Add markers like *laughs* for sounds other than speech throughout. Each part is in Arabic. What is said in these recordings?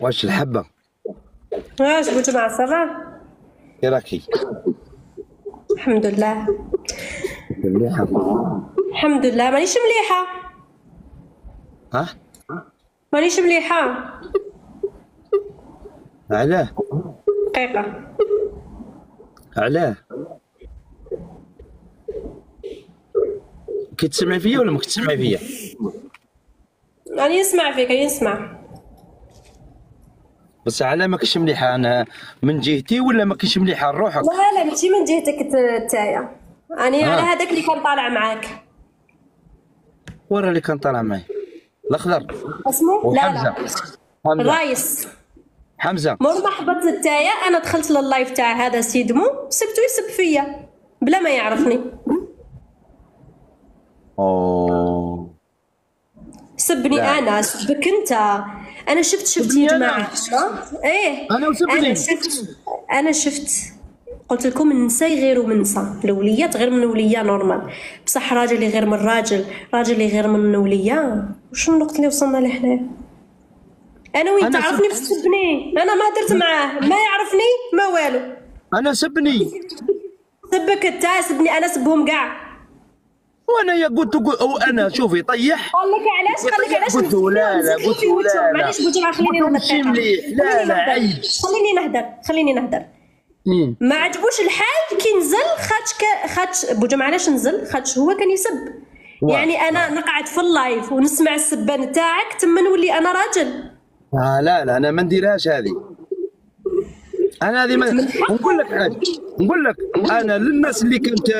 واش الحبة. واش بوجو مع صافا كي راكي؟ الحمد لله. مليحة. الحمد لله. مانيش مليحة. ها؟ مانيش مليحة. علاه. دقيقة. علاه. كتسمعي فيا ولا ما كتسمعي فيا؟ راني نسمع فيك راني نسمع بس علاه ما كنتش مليحة أنا من جهتي ولا ما كنتش مليحة؟ لروحك لا لا ماشي من جهتك نتايا راني آه. على هذاك اللي كان طالع معاك. ورا اللي كان طالع معي. الأخضر. اسمه؟ لا لا. حمزة. الرايس. حمزة. مور ما حبطت نتايا أنا دخلت لل live تاع هذا سيدمو سبتو يسب فيا بلا ما يعرفني. أوه. سبني لا. أنا سبك أنت. أنا شفت شفت سبني يا؟ جماعة. إيه. أنا وسبني. أنا شفت أنا شفت قلت لكم النساء يغيروا من نساء الوليات غير من وليه normal. بصح راجل يغير من راجل. راجل يغير من وليه وشنو النقطه اللي وصلنا لها حنا أنا وين؟ أنا تعرفني سب- باش تسبني أنا ما درت معاه. ما يعرفني ما والو. أنا سبني سبك انت سبني. أنا سبهم كاع وأنا يا قلت قلت- أنا شوفي طيح. قال لك علاش؟ قال لك علاش قلت لا لا قلت لا لا. معليش خليني قلت ماشي مليح لا خليني لا. عيب. خليني نهدر. خليني نهدر. مم. ما عجبوش الحال كي نزل خاطش ك... خاطش بوجم علاش نزل؟ خاطش هو كان يسب. يعني أنا نقعد في ال live ونسمع السبان تاعك تما نولي أنا راجل. آه لا لا أنا ما نديرهاش هذه. أنا هذه ما نقول لك حاجة نقول لك أنا للناس اللي كانت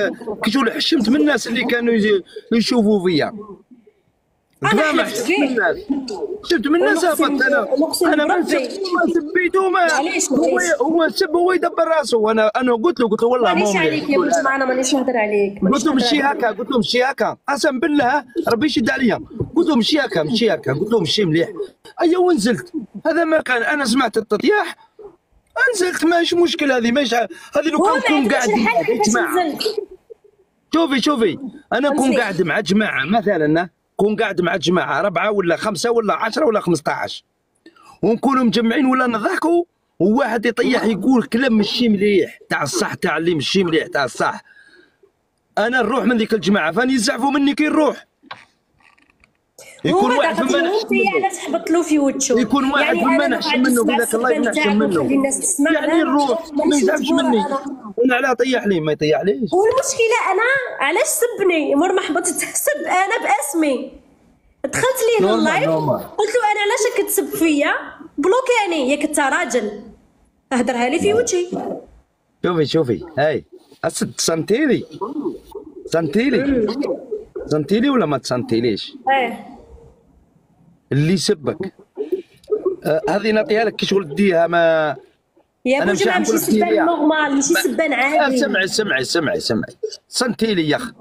كي تقول حشمت من الناس اللي كانوا يشوفوا فيا. حلفت حشمت. من الناس. شفت من الناس أنا. أنا ما سبيته ما هو. هو سب هو يدبر راسه. وأنا أنا قلت له قلت له والله مانيش عليك يا. بوجم أنا مانيش نهدر عليك. قلت له مشي. هكا قلت له مشي هكا. قسم بالله ربي يشد عليا قلت له مشي هكا مشي هكا. قلت له مشي مليح. ايا ونزلت. هذا ما كان. أنا سمعت التطياح نزلت ماشي مشكل هذه ماشي هذه لو كان عجبوش قاعد جماعة. شوفي شوفي أنا كون. قاعد مع جماعة مثلا كون قاعد مع جماعة اربعه ولا خمسة ولا عشرة ولا 15 ونكونوا مجمعين ولا نضحكوا وواحد يطيح يقول كلام ماشي مليح تاع الصح تاع اللي ماشي مليح تاع الصح. أنا نروح من ذيك الجماعة فاني يزعفوا مني كي نروح. يكون واحد اليوم نحشم في منه. علاش حبط له في وجهه. يكون واحد يعني أنا نحشم منه نسمع في ذاك ال live السبان نحشم تاعك منه يعني لا، نروح ما مجبورة مني. أنا علاه طيح لي ما يطيح ليش والمشكلة أنا علاش سبني؟ مور ما حبطت. *laughs* سب أنا باسمي. دخلت ليه ال live. قلت له أنا علاش كتسب فيا؟ بلوكاني ياك أنت راجل. اهدرها لي في وجهي. شوفي شوفي. هاي أسد تصنتيلي تصنتيلي تصنتيلي ولا ما تصنتيليش إيه. اللي سبك آه، هذه نعطيها لك كي شغل تديها ما يا بوجي مش ماشي سبان. normal ماشي ما- سبان آه، عادي سمعي سمعي سمعي. سمعي صنتيلي يا اخ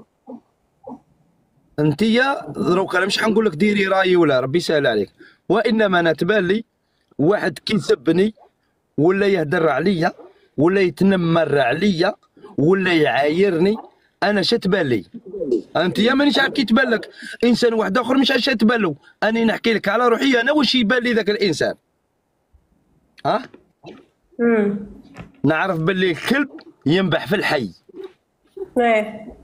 انتيا دروك أنا مش حنقول لك ديري رأيي ولا ربي يسهل عليك. وإنما أنا تبان لي واحد كي يسبني ولا يهدر عليا ولا يتنمر عليا ولا يعايرني. أنا شا تبان لي؟ أنت يا مانيش عارف كي تبان لك. إنسان واحد آخر مش عارف تبان له. أني نحكي لك على روحي أنا واش يبان لي ذاك الإنسان؟ ها؟ امم نعرف باللي الكلب ينبح في الحي. إيه؟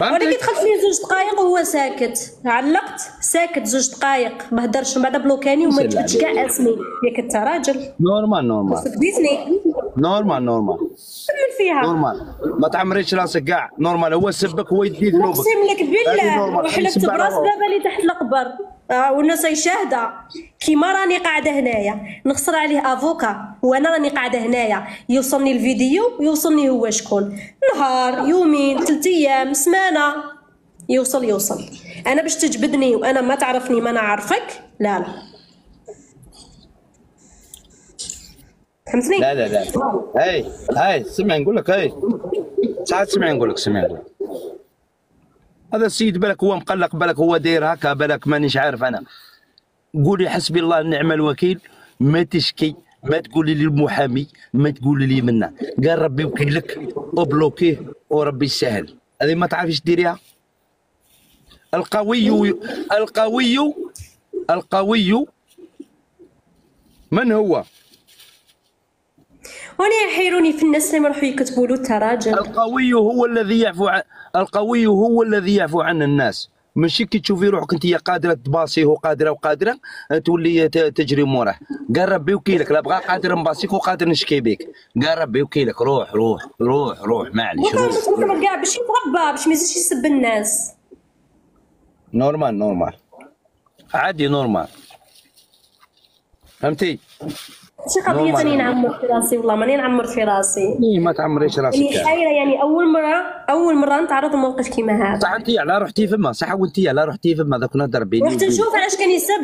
ولكن دخلت فيه زوج دقائق وهو ساكت. علقت؟ ساكت زوج دقائق ما هدرش من بعد بلوكاني وما جبتش كاع اسمي. ياك انت راجل. normal normal. سبيتني normal normal. كمل فيها؟ normal. ما تعمريش راسك كاع normal. هو سبك هو يدي ذنوبك. نقسم لك بالله وحلفت براس. بابا اللي تحت القبر آه والناس يشاهده كيما راني قاعدة هنايا. نخسر عليه avocat وأنا راني قاعدة هنايا. يوصلني الفيديو يوصلني هو شكون. نهار يومين ثلاث أيام سمانة. يوصل يوصل. أنا باش تجبدني وأنا ما تعرفني ما نعرفك لا لا. فهمتني لا لا لا. هاي هاي سمعي نقول لك هاي. ساعات سمعي نقول لك سمعي نقول لك. هذا السيد بالك هو مقلق بالك هو داير هكا بالك مانيش عارف أنا. قولي حسبي الله ونعم الوكيل ما تشكي ما تقولي لي المحامي ما تقولي لي منا. قال ربي وكيلك وبلوكيه وربي يسهل. هذه ما تعرفيش ديريها؟ القوي القوي القوي من هو؟ وأنا يحيروني في الناس اللي يروحوا يكتبوا له تراجل القوي هو الذي يعفو عن القوي هو الذي يعفو عن الناس. ماشي كي تشوفي روحك انت قادرة تباصيه وقادره وقادره تولي تجري موراه قال ربي وكيلك لا بغا قادر نباصيك وقادر نشكي بك قال ربي وكيلك روح روح روح روح معليش روح. كاع باش يتربى باش ما يزيدش يسب الناس. normal normal. عادي normal. فهمتي؟ شي قضية. ثاني نعمر في راسي؟ والله ماني نعمر في راسي. إيه ما تعمريش راسك يعني يعني. حايره يعني أول مره أول مرة نتعرض لموقف كيما هذا. صح أنت على رحتي فما صح وانت على رحتي فما ذاك نهضر بيني رحت. نشوف علاش كان يسب.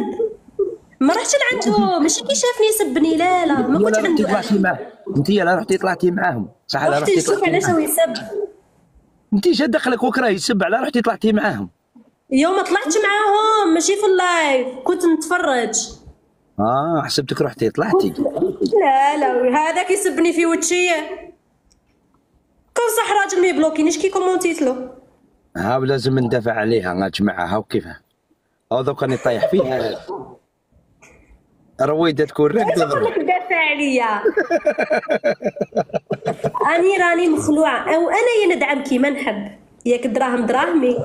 ما رحتش لعنده ماشي كي شافني يسبني؟ لا لا. ما كنت عنده طلعتي معاه أنت لا رحتي طلعتي معاهم. صح لا رحت رحتي نشوف علاش هو يسب. أنت اش دخلك وكرة يسب؟ على رحتي طلعتي معاهم. يوم ما طلعتش معاهم ماشي في ال live. كنت نتفرج. آه حسبتك رحتي طلعتي. لا لا هذاك يسبني في وجهي. كون صح راجل ما يبلوكينيش كي كومونتيت له. ها لازم ندافع عليها نجمعها وكيفها أو دوك راني طايح فيها. رويدة تكون راكده نقول لك دافع عليا؟ *laughs* أني راني مخلوعة. أو أنا يا ندعم كيما نحب. ياك دراهم دراهمي.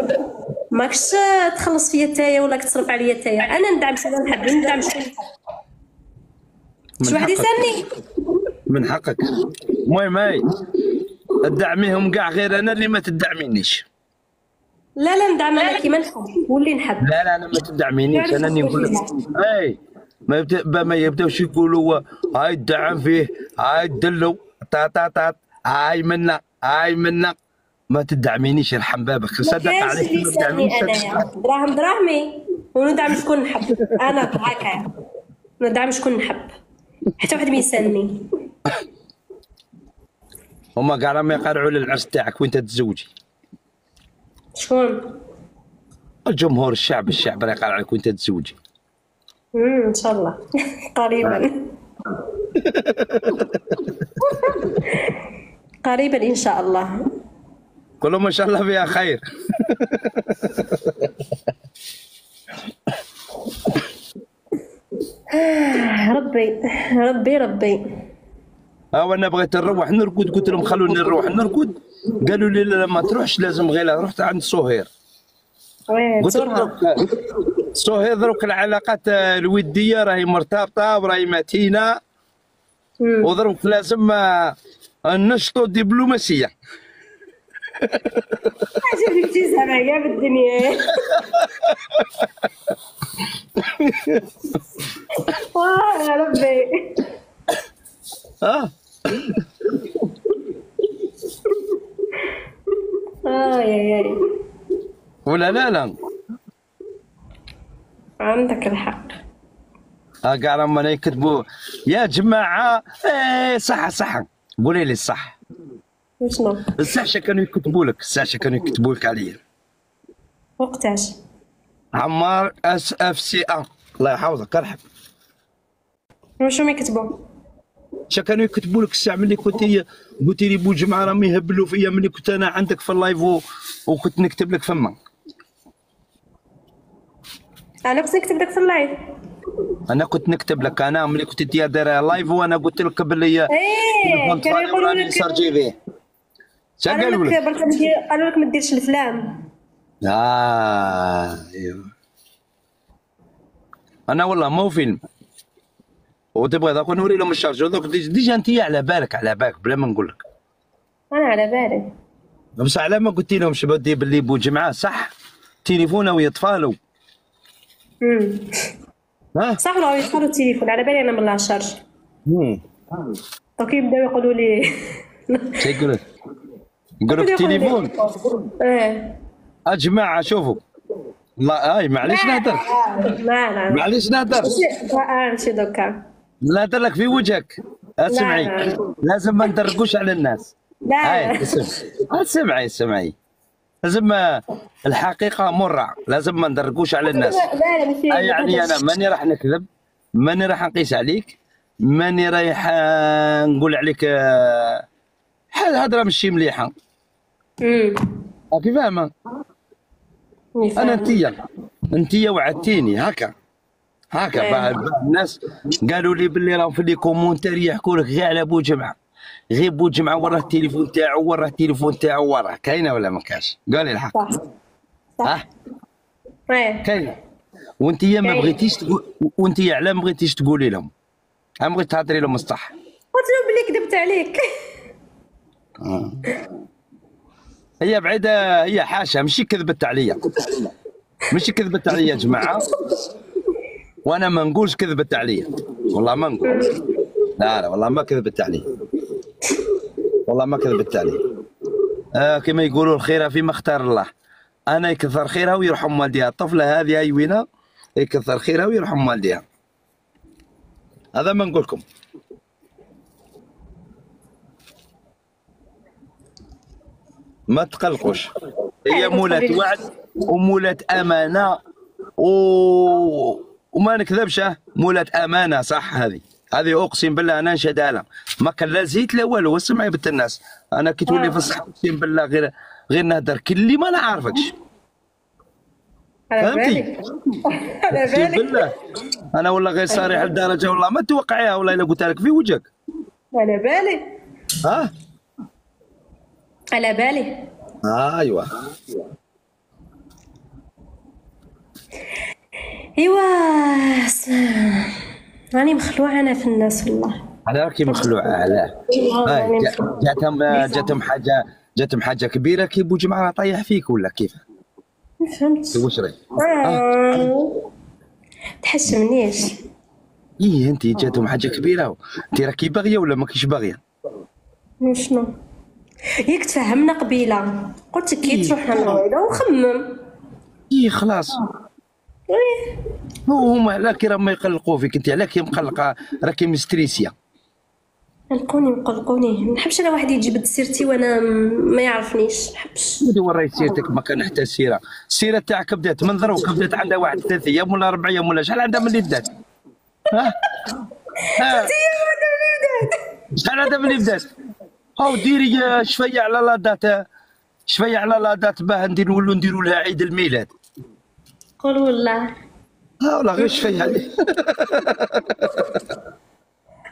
ماكش تخلص فيا تايا ولا تصرف عليا تايا. أنا ندعم شنو نحب ندعم شنو نحب. شي واحد حقك. يسألني؟ من حقك. المهم هاي تدعميهم كاع غير أنا اللي ما تدعمينيش. لا لا ندعم أنا كيما نحب. واللي نحب. لا لا أنا ما تدعمينيش. أنا اللي نقول لك. أي. ما يبدا ما يبدأوش يقولوا هاي الدعم فيه هاي الدلو. تا تا تا. هاي منا هاي منا. ما تدعمينيش يرحم بابك صدق عليك ما تدعمينيش. دراهم دراهمي. وندعم شكون نحب. أنا هكا. ندعم شكون نحب. حتى واحد ما يسألني. هما كاع راهم يقرعوا للعرس تاعك وانت تتزوجي شكون؟ الجمهور الشعب الشعب راه يقرع عليك وانت تتزوجي امم إن شاء الله. قريبا. *laughs* قريبا إن شاء الله. كل ما شاء الله فيها خير. *laughs* *sighs* ربي ربي ربي. ها أنا بغيت نروح نرقد قلت لهم خلوني نروح نرقد قالوا لي لا ما تروحش لازم غير رحت عند سهير قلت دروك سهير دروك العلاقات الودية راهي مرتبطة وراهي متينة. ودروك لازم آه، نشطوا الدبلوماسيه *laughs* عجبني ابتسامة كاع بالدنيا. *laughs* يا ربي آه آه ولا لا لا. عندك الحق ها كاع راهم يكتبوا يا جماعة إيه صح صح. قولي لي الصح. وشنو الساشا كانوا يكتبوا لك الساشا كانوا يكتبوا لك عليا وقتاش؟ عمار اس اف سي ا الله يحفظك ارحم. وشو يكتبوا؟ شا كانوا يكتبوا لك الساعة ملي كنت قلت لي بو جماعة راهم يهبلوا فيا ملي كنت أنا عندك في اللايف و... وكنت نكتب لك فما. أنا كنت نكتب لك في اللايف. أنا كنت نكتب لك أنا ملي كنت انت داير لايف وأنا قلت لك باللي إيه كانوا يقولوا لك شا قالوا لك قالوا لك ما ديرش الأفلام. آه أيوه أنا والله مو فيلم. وتبغى ذاك نوري لهم الشارج ذاك ديج- ديجا انت على بالك على بالك بلا ما نقول لك. أنا على بالي. بس على ما قلت لهم شباب باللي بو جمعه صح. تليفونه امم ها؟ صح ولا يدخلوا التليفون؟ على بالي أنا من لا شارج دوك يبداو يقولوا لي. شو يقول لك؟ يقول لك التليفون إيه. يا جماعة شوفوا. لا هاي معليش نهدر لا لا معليش نهدر آه نمشي دوكا؟ نهدر لك في وجهك. اسمعي. لا، لا. لازم ما ندرقوش على الناس. لا. هاي اسمعي. اسمعي لازم آه، الحقيقة مرة. لازم ما ندرقوش على الناس. لا لا يعني أنا ماني راح نكذب ماني راح نقيس عليك ماني رايح آه، نقول عليك آه، حال هضره ماشي مليحه امم راكي فاهمة؟ أنا انتيا انتيا وعدتيني. هكا. هكا. إيه. بعض الناس قالوا لي باللي راهم في لي كومونتير يحكوا لك غير على بوجمعه غير بوجمعه وراه التليفون تاعو وراه التليفون تاعو وراه. كاينة ولا ما كاش قال لي الحق. صح. صح. ها؟ إيه. كاينة. وأنت ما. بغيتيش تقول وأنت علاه ما بغيتيش تقولي لهم. ما بغيت تهضري لهم الصح قلت له بلي كذبت عليك. هي بعيدة هي حاشا ماشي كذبت عليا ماشي كذبت عليا يا جماعة. وأنا ما نقولش كذبت عليا والله ما نقول. لا لا والله ما كذبت علي والله ما كذبت علي آه كما يقولوا الخير فيما اختار الله. أنا يكثر خيرها ويرحم والديها. الطفلة هذه ايوينا يكثر خيرها ويرحم والديها. هذا ما نقول لكم ما تقلقوش. هي مولات وعد ومولات أمانة و... وما نكذبش مولات أمانة صح هذه. هذه أقسم بالله أنا نشهدها لها ما كان لا زيت لا والو اسمعي بنت الناس. أنا كي تولي في الصحه أقسم بالله غير غير نهدر. كلي ما نعرفكش. فهمتي؟ على بالي بالله. أنا والله غير صريح لدرجة والله. ما توقعيها والله إلا قلت لك. في وجهك. على بالي ها؟ على بالي أيوه إيوا راني مخلوعة أنا في الناس والله على راكي مخلوعة علاه والله هاي راني جا- مخلوعة. جاتهم جاتهم حاجة جاتهم حاجة كبيرة كي بوجمعه راه طايح فيك ولا كيف؟ ما فهمتش واش رأيك؟ آه. تحشمنيش إيه انت جاتهم حاجة كبيرة انت راكي باغية ولا ماكيش باغية؟ شنو ياك تفهمنا قبيلة. قلت لك كي تروح للموعظه وخمم. إيه خلاص. إيه. هما علاك راهم يقلقوا فيك أنت علاك مقلقة راكي مستريسية. قلقوني مقلقوني. ما نحبش أنا واحد يجبد سيرتي وأنا ما يعرفنيش. ما نحبش. ودي وراي سيرتك ما كان حتى السيره السيرة تاعك بدات من دروك بدات عندها واحد ثلاث أيام ولا أربع أيام ولا شحال عندها من اللي بدات. ها؟ ها؟ شحال عندها من اللي بدات؟ هاو ديري شوية على لا دات شوية على لا دات باه ندير نولوا نديروا لها عيد الميلاد. قول والله. ها والله غير شوية. عليه *laughs*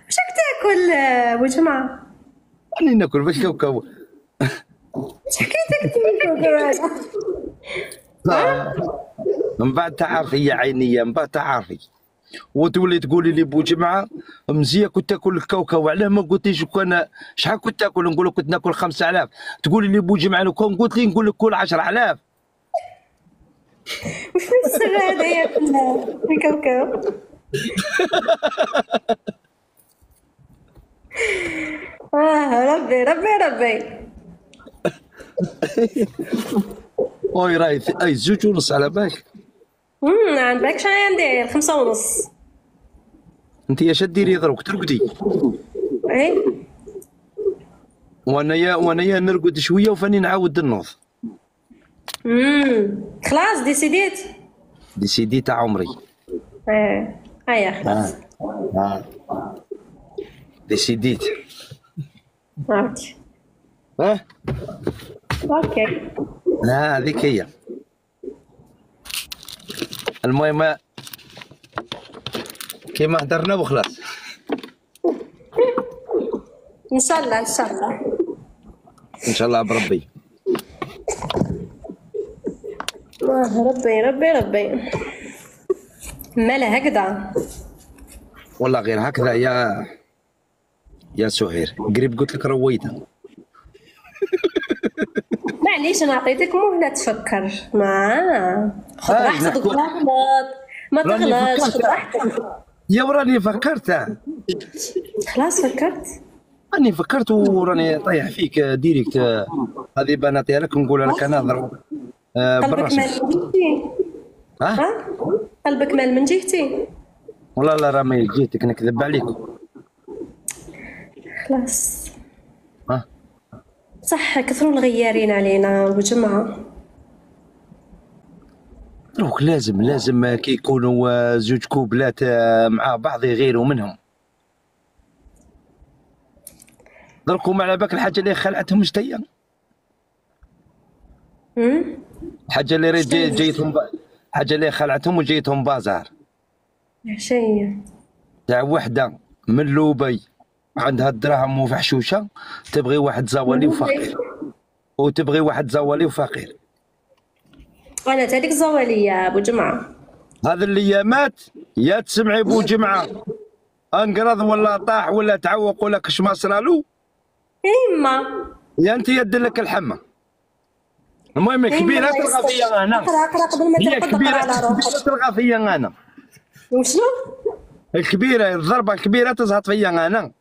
واش راك تاكل آه، أبو جمعة؟ راني ناكل باش كوكو تقول *laughs* لا. من بعد تعرفي يا عينية من بعد تعرفي وتولي تقولي لي بو جمعة مزية كنت تاكل الكاوكاو. علاه ما قلتيش كان شحال كنت تاكل؟ نقول لك كنت ناكل 5000 تقولي لي بو جمعة لو كان قلت لي نقول لك كل 10000 وش من السر هذايا في ال- في الكوكب *laughs* آه ربي ربي ربي. أوي راي أي زوج ونص على بالك. امم عند بالك شنو ندير خمسة ونص. انت يا شديري دروك ترقدي. إيه. وأنا يا وأنا يا نرقد شوية وفاني نعاود نوض امم خلاص ديسيديت. ديسيدي تاع عمري. إيه. هيا خلاص. آه. décidite. أوكي. ها؟ OK. لا هذيك هي. المهم كيما هدرنا وخلاص. إن شاء الله إن شاء الله. إن شاء الله بربي. آه ربي ربي ربي. مالا هكذا؟ والله غير هكذا يا يا سهير. قريب قلت لك رويتها. معليش أنا عطيتك مهله تفكر. ما خذ راحتك نحكوا- تغلط ما تغلطش. خذ راحتك يا وراني فكرت. خلاص فكرت. راني فكرت وراني طايح فيك ديريكت. هذه بناتي لك نقول لك أنا نهضر آه، قلبك مال من جهتي. ها؟ قلبك مال من جهتي. والله لا راه ما جيتك نكذب عليك. خلاص. صح كثروا الغيارين علينا وجمعة دروك لازم لازم كي يكونوا آه، زوج كوبلات آه، مع بعض يغيروا منهم. دركم على بالك الحاجة اللي خلعتهم شتيا أمم؟ الحاجة اللي ريت جي- جيتهم حاجة اللي خلعتهم وجيتهم bizarre. شيء تاع وحدة من لوبي. عندها الدراهم وفحشوشة تبغي واحد زوالي وفقير. وتبغي واحد زوالي وفقير. أنا تهديك زوالية يا أبو جمعة. هذا اللي مات يا تسمعي بو جمعة. أنقرض ولا طاح ولا تعوق ولا كش ما صرالو يما يا أنت يد لك الحمى. المهم كبيرة تلقى فيا أنا. اقرا أقرأ قبل ما هي كبيره تلقى فيا أنا. وشنو؟ الكبيرة الضربة الكبيرة تزهط فيا أنا.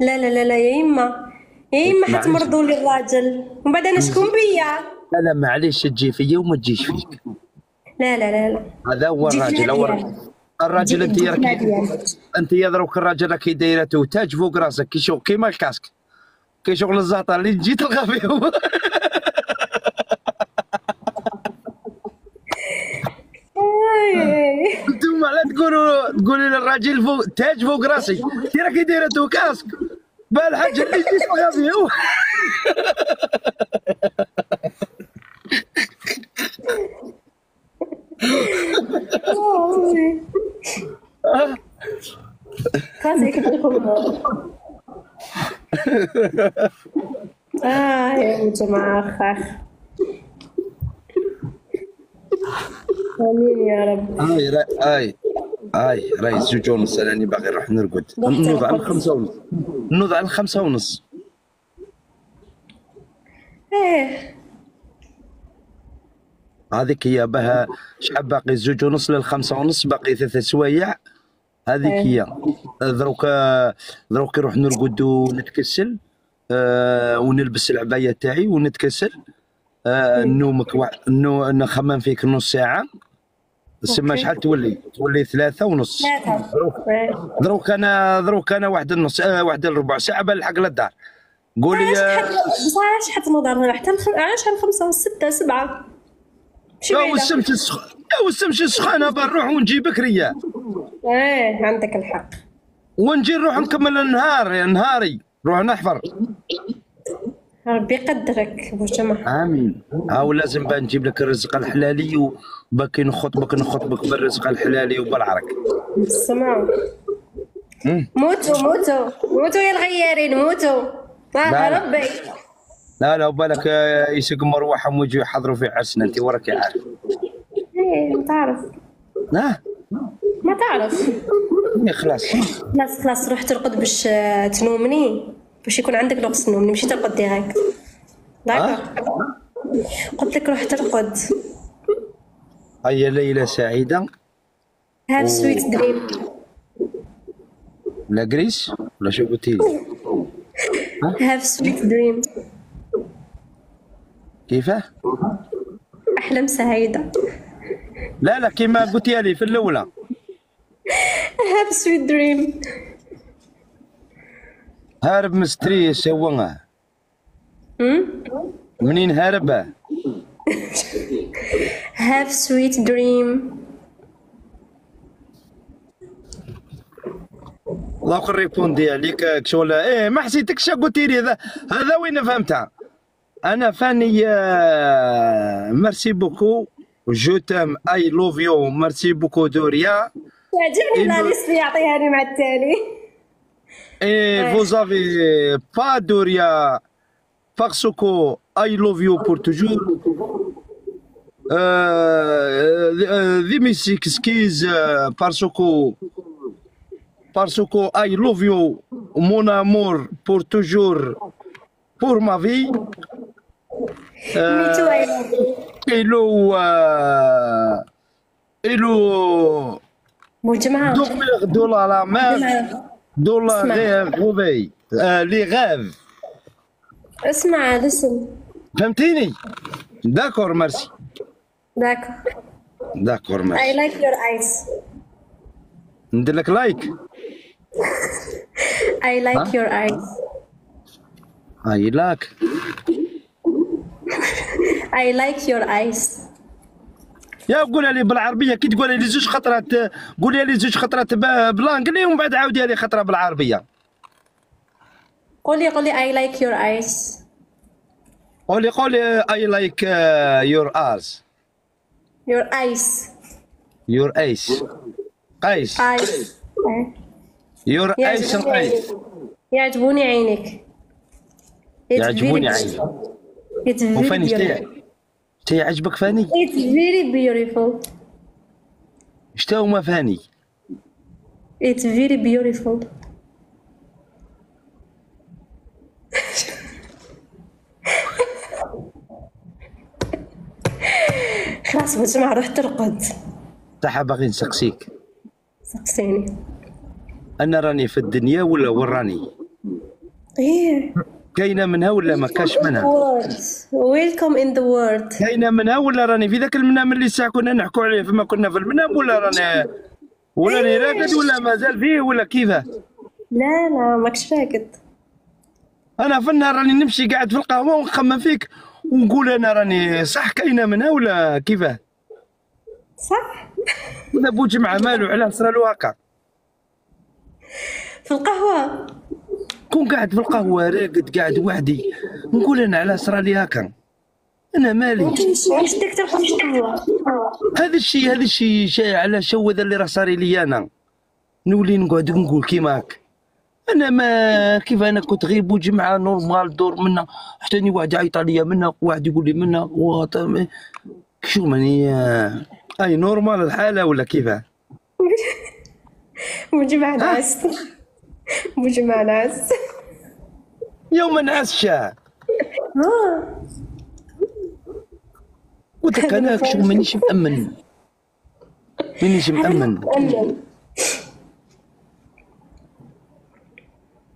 لا لا لا لا يا يما يا يما معليش. حتمرضوا لي الراجل ومن بعد أنا شكون بيا لا لا معليش تجي فيا وما تجيش فيك لا لا لا لا هذا هو جيت الراجل هو. الراجل الراجل أنت جيت راك. أنت يا دروك الراجل راكي دايرته تاج فوق راسك كي شغل كيما ال casque كي شغل الزهطة اللي تجي تلقى فيه *laughs* هو. آي. أنتم لا تقولوا تقولوا للراجل فوق تاج فوق راسي كي راكي دايرته كاسك. بالحاجة اللي تجي تلقى فيه هو. آه يا جماعة اخ امين يا رب آي را- آي آي راي زوج ونص أنا باغي نروح نرقد. نوض على الخمسة ونص. نوض على الخمسة ونص. إيه. هذيك هي بها شحال باقي؟ زوج ونص للخمسة ونص باقي ثلاث سوايع. هذيك هي. دروك دروك نروح نرقد ونتكسل آه ونلبس العباية تاعي ونتكسل. آه نومك واحد نو نخمم فيك نص ساعة. سما OK. شحال تولي؟ تولي ثلاثة ونص. ثلاثة. دروك أنا دروك أنا واحد النص آه واحد الربع ساعة بنلحق للدار قولي علاش آه، بصراحة شحال تنوض حتى. علاش الخمسة والستة سبعة؟ بعيدة. والسمش السخ... يا والسمش السخانه بنروح ونجي بكريه إيه عندك الحق. ونجي نروح نكمل النهار نهاري. نروح نحفر ربي يقدرك جمعة آمين. هاو لازم بقى نجيب لك الرزق الحلالي وباكي نخطبك نخطبك بالرزق الحلالي وبالعرك. السماع مم. موتوا موتوا. موتوا يا الغيارين موتوا. لا، آه. ربي. لا لا وبالك آه، يسق مروحهم ويجوا يحضروا في عرسنا انت وراك عارف. إيه ما تعرف. لا ما تعرف. إيه، خلاص. خلاص خلاص روح ترقد باش تنومني. باش يكون عندك الوقت تنومني ماشي ترقد directe d'accord قلت لك روح ترقد هيا ليله سعيدة. have sweet dream لا جريس ولا شو قلتي لي؟ have sweet dream كيفاه أحلام سعيدة. لا لا كيما قلتي لي في الأولى. have sweet dream هارب من stress هو منين هارب have sweet dream الله répondi عليك شغل إيه ما حسيتكش قلتي لي هذا؟ هذا وين فهمتها؟ أنا فاني آه، merci beaucoup. Je t'aime I love you merci beaucoup دوريا. تعجبني الناس اللي يعطيها لي مع التالي. Et vous avez pas de rien parce que I love you pour toujours. Euh, les musiques skis parce que parce que I love you, mon amour pour toujours, pour ma vie. Euh, hello, euh, hello, dormir la, la. دولار غير غوبي آه، لي غاف اسمع هذا لسن فهمتيني؟ داكور مرسي داكور. داكور مرسي اي لايك يور ايس ندير لك like I like your eyes I like I like your eyes يا قولها لي بالعربية كي تقولها لي زوج خطرات قولها لي زوج خطرات بال anglais ومن بعد عاوديها لي خطرة بالعربية. قولي قولي I like your eyes. قولي قولي I like your eyes your eyes. يور ايس قيس. يور يعجبوني قيس يعجبوني عينك. يعجبوني عيني. Beautiful. It's very وفاني beautiful. شتي شتي عجبك فاني It's very beautiful. شتا هما فاني It's very beautiful. خلاص بجمع روح ترقد صح باغي نسقسيك سقسيني أنا راني في الدنيا ولا وين راني إيه كاينة منها ولا ما كاش منها؟ welcome in the world. كاينة منها ولا راني في ذاك المنام اللي ساعة كنا نحكوا عليه فما كنا في المنام ولا راني ولا راني راقد ولا مازال فيه ولا كيفاه لا لا ماكش راقد. أنا في النهار راني نمشي قاعد في القهوة ونخمم فيك ونقول أنا راني صح كاينة منها ولا كيفاه صح. هذا بو جمعه مالو علاه صرالو هكا في القهوة. كون قاعد في القهوة راقد قاعد وحدي. نقول أنا علاه صرالي هكا. أنا مالي. علاش بدك هذا الشيء هذا الشيء شيء على شو هذا اللي راه صار لي أنا. نولي نقعد نقول كيما هاك. أنا ما كيف أنا كنت غير بو جمعه normal دور منا. حتى أني واحد يعيط عليا منا واحد يقول لي منا شو ماني أي نورمال الحالة ولا كيفاه *laughs* مجمع ناس. مجمع ناس يوم نعسشا ها *laughs* قلت لك أنا شو مانيش مأمن. مانيش مأمن. أمن.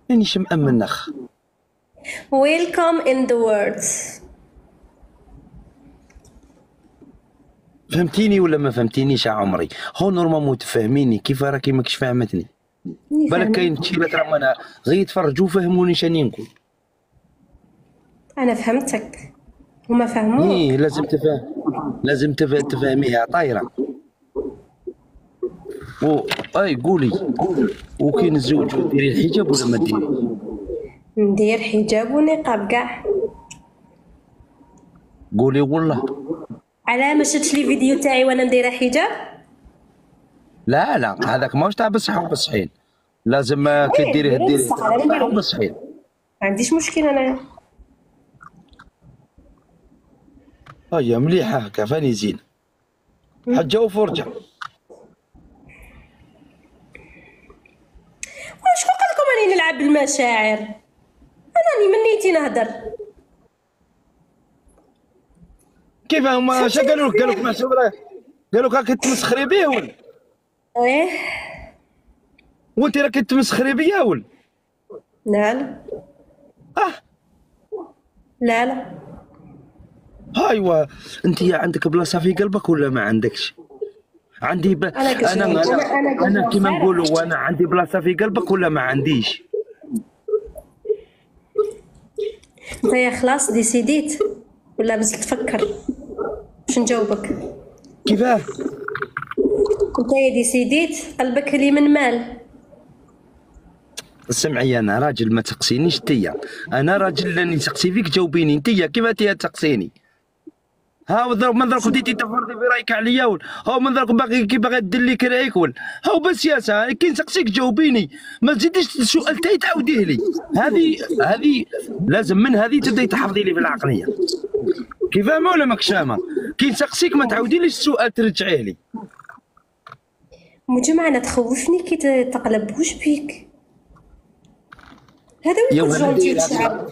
مانيش مأمن أخ. Welcome in the world. فهمتيني ولا ما فهمتينيش يا عمري؟ هو normalement تفهميني كيف راكي ماكش فاهمتني؟ بالك كاين شي راه أنا غير يتفرجوا فهموني شاني نقول. أنا فهمتك. هما فهموك. إيه لازم تفهم لازم تف- تفهميها طايرة. و أي قولي. وكي نتزوجوا ديري الحجاب ولا ما ديري ندير حجاب ونقاب كاع. قولي والله. على ما شفتش لي فيديو تاعي وأنا نديره حجاب؟ لا لا هذاك ماهوش تاع بصحة وبصحين. لازم إيه، ديريه ديري ديريه ما عنديش مشكل أنا. هيا مليحة هكا فاني زين. حجة وفرجة. شكون قال لكم راني نلعب بالمشاعر؟ أنا راني من نيتي نهدر. كيف هما؟ اش قالوا لك؟ قالوا لك قالوا لك راك تمسخري بيه ول إيه. وانت راك تمسخري بيا ول لا لا. آه. لا لا. ايوا انت يا عندك بلاصة في قلبك ولا ما عندكش؟ عندي ب... كش- أنا أنا, أنا- كيما. نقولوا وأنا عندي بلاصة في قلبك ولا ما عنديش؟ انت يا خلاص décidé ت. ولا بس تفكر. باش نجاوبك. كيفاه؟ انت يا décidé ت قلبك لي من مال. سمعي أنا راجل ما تقصينيش تيا. أنا راجل راني نسقسي فيك جاوبيني انتيا كيف تيا تقصيني ها وضرب من ضرب بديتي تفرضي برايك عليا ول ها من ضرب باغي كي باغي دير لي كرايك ول ها بس ياسا كي نسقسيك جاوبيني. ما تزيديش السؤال تاعي تعاوديه لي. هذه هذه لازم من هذه تبدأي تحفظي لي في العقليه كي فاهمة ولا ماكش فاهمة؟ كي نسقسيك ما تعاوديليش السؤال ترجعيه لي. بوجمعة أنا تخوفني كي تقلب وش بيك هذا يا وين ولد كنت دير gentil هكا.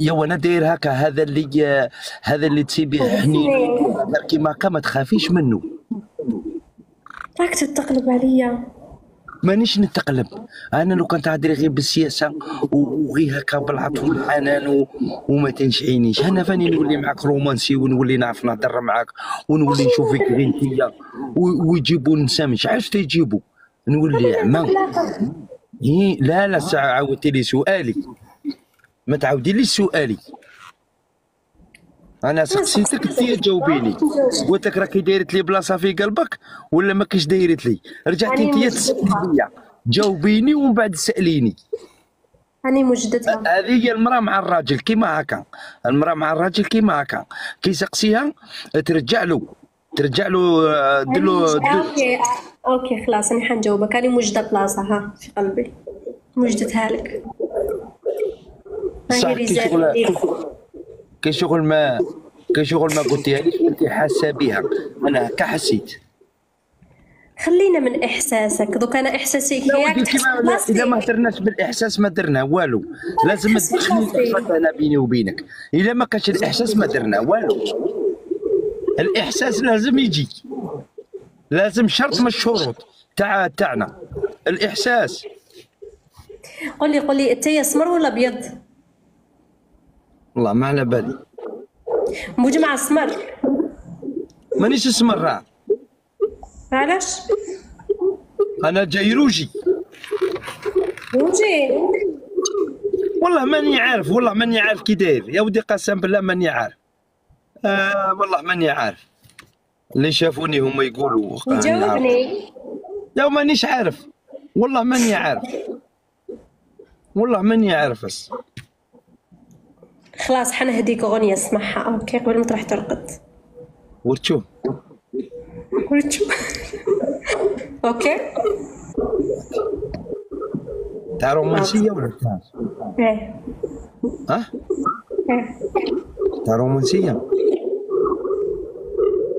يا وأنا داير هكا هذا اللي هذا اللي تسيبيه حنين. كيما هكا ما تخافيش منه. راك تتقلب عليا. مانيش نتقلب. أنا لو كنت هادري غير بالسياسة وغير هكا بالعطف والحنان. وما تنشعينيش. أنا فاني نولي معاك رومانسي ونولي نعرف نهضر معاك ونولي نشوفك غير انتيا و... ويجيبوا نساء مش عارف تيجيبوا نولي عمى. لا لا ساعة عاودتي لي سؤالي ما تعاودي لي سؤالي؟ أنا سقسيتك انت تجاوبيني. قلت لك راكي دايرت لي بلاصة في قلبك ولا ما كاش دايرت لي؟ رجعتي أنت. تسألي ليا جاوبيني ومن بعد سأليني. راني مجدتها هذه هي المرأة مع الراجل كيما هكا. المرأة مع الراجل كيما هكا. كي سقسيها ترجع له. ترجع له دير له أوكي أوكي خلاص أنا حنجاوبك. أنا موجده بلاصة ها في قلبي. موجدتها لك. صح كي شغل. كي شغل ما كي شغل ما قلتيها ليش انت حاسة بها. أنا هكا حسيت خلينا من إحساسك. دوك أنا إحساسي تحس بلاصتي. إذا ما هدرناش بالإحساس ما درنا والو. لازم تدخلي هنا بيني وبينك. إذا ما كانش الإحساس ما درنا والو. الإحساس لازم يجي. لازم شرط من الشروط تاع تاعنا. الإحساس. قول لي قول لي انت اسمر ولا أبيض؟ والله ما على بالي. مجمع أسمر. مانيش أسمر راه. علاش؟ أنا جيروجي وجي والله ماني عارف والله ماني عارف كي داير. يا ودي قسم بالله ماني عارف. آه والله ماني عارف. اللي شافوني هما يقولوا. جاوبني. لا مانيش عارف. والله ماني عارف. والله ماني عارف بس. خلاص حنهديك أغنية اسمعها. okay قبل ما تروح ترقد. ورتشو ورتشو. أوكي. تاع رومانسية ولا تاع؟ إيه. ها؟ إيه. تاع رومانسية.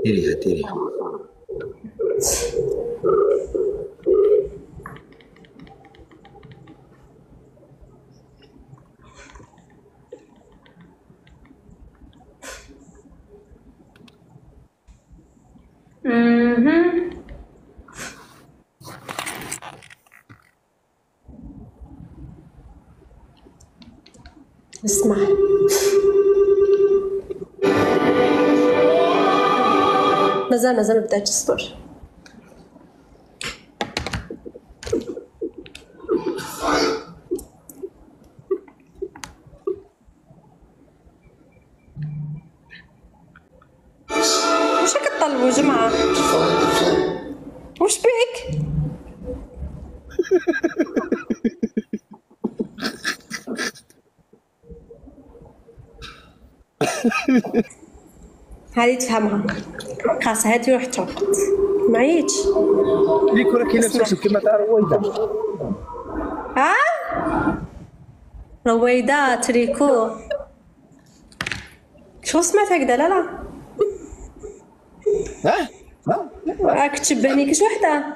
ديريها ديريها مهم. اسمع مازال مازال ما واش تطلبوا جمعة واش بيك هذه تفهمها خلاص هاتي روح ترقد معيتش ليك راه كاين نفس كيما تاع رويدة. ها؟ رويدة تريكو. شو سمعت هكذا؟ لا لا. ها؟ ها؟ راك تشبهني كش وحدة.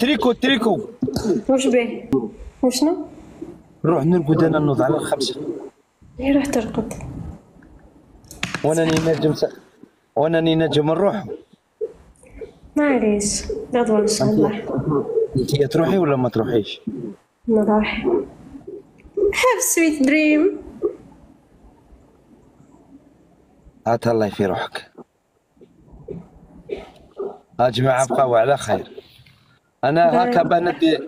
تريكو تريكو. واش به وشنو نروح نرقد أنا نوض على الخمسة. هي روح ترقد. وأنا نجم س... وأنا نجم نروح. معليش غدوة إن شاء الله. أنت تروحي ولا ما تروحيش؟ نروح have sweet dream. هات الله في روحك. ها جماعة بقاو على خير. أنا هكا بندي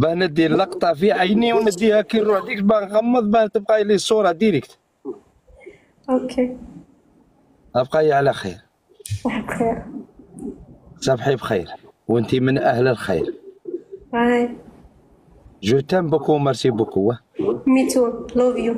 بندي اللقطة في عيني ونديها كي نروح ديك بنغمض بان تبقى لي الصورة direct. okay. ابقاي على خير. صباح بخير. صبحي بخير. وأنتي من أهل الخير. bye. je t'aime beaucoup merci beaucoup. me too love you